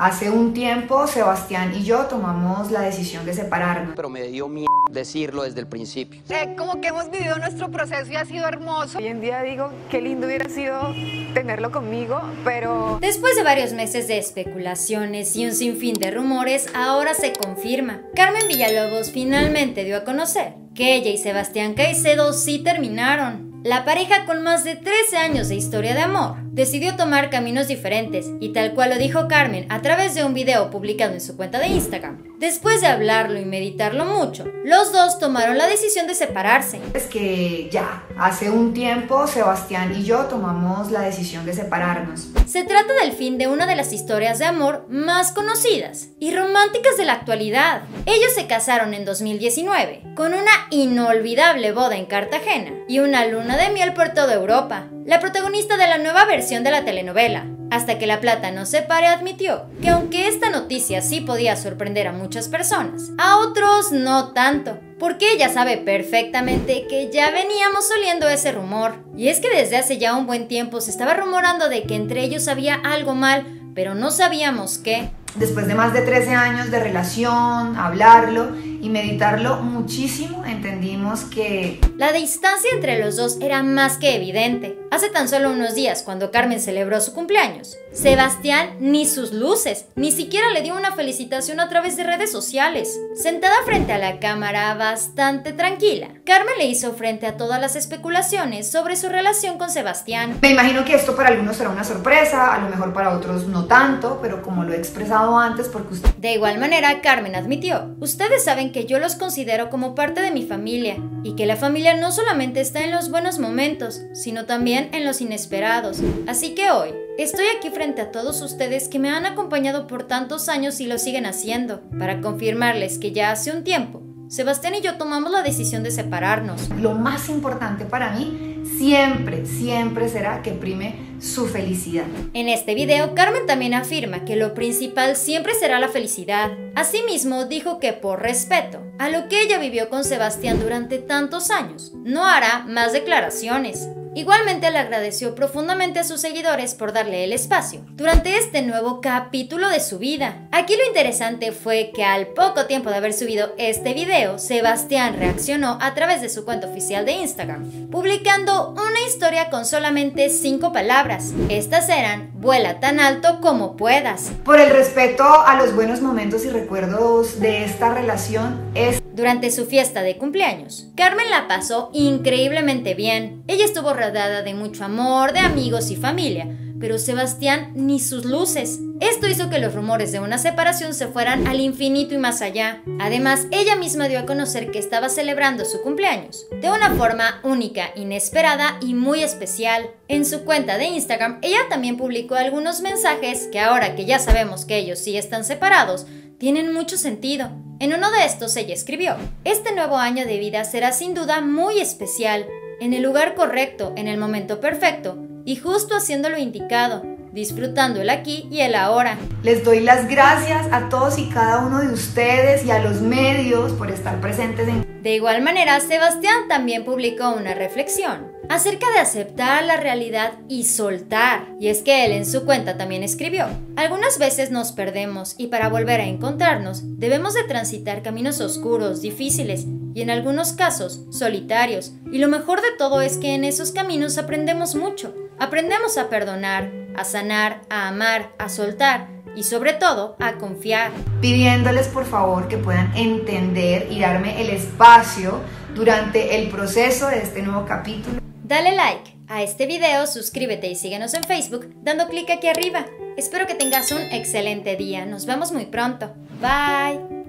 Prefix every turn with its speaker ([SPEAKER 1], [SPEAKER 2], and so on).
[SPEAKER 1] Hace un tiempo Sebastián y yo tomamos la decisión de separarnos.
[SPEAKER 2] Pero me dio miedo decirlo desde el principio.
[SPEAKER 3] Eh, como que hemos vivido nuestro proceso y ha sido hermoso.
[SPEAKER 4] Hoy en día digo, qué lindo hubiera sido tenerlo conmigo, pero...
[SPEAKER 5] Después de varios meses de especulaciones y un sinfín de rumores, ahora se confirma. Carmen Villalobos finalmente dio a conocer que ella y Sebastián Caicedo sí terminaron. La pareja con más de 13 años de historia de amor decidió tomar caminos diferentes y tal cual lo dijo Carmen a través de un video publicado en su cuenta de Instagram. Después de hablarlo y meditarlo mucho, los dos tomaron la decisión de separarse.
[SPEAKER 1] Es que ya, hace un tiempo Sebastián y yo tomamos la decisión de separarnos.
[SPEAKER 5] Se trata del fin de una de las historias de amor más conocidas y románticas de la actualidad. Ellos se casaron en 2019 con una inolvidable boda en Cartagena y una luna de miel por toda Europa. La protagonista de la nueva versión de la telenovela, hasta que la plata no se pare, admitió que aunque esta noticia sí podía sorprender a muchas personas, a otros no tanto, porque ella sabe perfectamente que ya veníamos oliendo ese rumor. Y es que desde hace ya un buen tiempo se estaba rumorando de que entre ellos había algo mal, pero no sabíamos qué.
[SPEAKER 1] Después de más de 13 años de relación, hablarlo y meditarlo muchísimo, entendimos que
[SPEAKER 5] la distancia entre los dos era más que evidente. Hace tan solo unos días, cuando Carmen celebró su cumpleaños, Sebastián ni sus luces, ni siquiera le dio una felicitación a través de redes sociales. Sentada frente a la cámara, bastante tranquila, Carmen le hizo frente a todas las especulaciones sobre su relación con Sebastián.
[SPEAKER 1] Me imagino que esto para algunos será una sorpresa, a lo mejor para otros no tanto, pero como lo he expresado antes, porque usted...
[SPEAKER 5] De igual manera, Carmen admitió, ustedes saben que yo los considero como parte de mi familia, y que la familia no solamente está en los buenos momentos, sino también en los inesperados. Así que hoy, estoy aquí frente a todos ustedes que me han acompañado por tantos años y lo siguen haciendo, para confirmarles que ya hace un tiempo, Sebastián y yo tomamos la decisión de separarnos.
[SPEAKER 1] Lo más importante para mí siempre, siempre será que prime su felicidad.
[SPEAKER 5] En este video, Carmen también afirma que lo principal siempre será la felicidad. Asimismo, dijo que por respeto a lo que ella vivió con Sebastián durante tantos años, no hará más declaraciones. Igualmente le agradeció profundamente a sus seguidores por darle el espacio durante este nuevo capítulo de su vida. Aquí lo interesante fue que al poco tiempo de haber subido este video, Sebastián reaccionó a través de su cuenta oficial de Instagram, publicando una historia con solamente 5 palabras. Estas eran, vuela tan alto como puedas.
[SPEAKER 1] Por el respeto a los buenos momentos y recuerdos de esta relación, es
[SPEAKER 5] durante su fiesta de cumpleaños. Carmen la pasó increíblemente bien. Ella estuvo rodeada de mucho amor, de amigos y familia, pero Sebastián ni sus luces. Esto hizo que los rumores de una separación se fueran al infinito y más allá. Además, ella misma dio a conocer que estaba celebrando su cumpleaños de una forma única, inesperada y muy especial. En su cuenta de Instagram, ella también publicó algunos mensajes que ahora que ya sabemos que ellos sí están separados, tienen mucho sentido. En uno de estos ella escribió, Este nuevo año de vida será sin duda muy especial, en el lugar correcto, en el momento perfecto, y justo haciendo lo indicado, disfrutando el aquí y el ahora.
[SPEAKER 1] Les doy las gracias a todos y cada uno de ustedes y a los medios por estar presentes en...
[SPEAKER 5] De igual manera, Sebastián también publicó una reflexión acerca de aceptar la realidad y soltar. Y es que él en su cuenta también escribió, algunas veces nos perdemos y para volver a encontrarnos debemos de transitar caminos oscuros, difíciles y en algunos casos solitarios. Y lo mejor de todo es que en esos caminos aprendemos mucho. Aprendemos a perdonar, a sanar, a amar, a soltar y sobre todo a confiar.
[SPEAKER 1] Pidiéndoles por favor que puedan entender y darme el espacio durante el proceso de este nuevo capítulo
[SPEAKER 5] Dale like a este video, suscríbete y síguenos en Facebook dando clic aquí arriba. Espero que tengas un excelente día. Nos vemos muy pronto. Bye.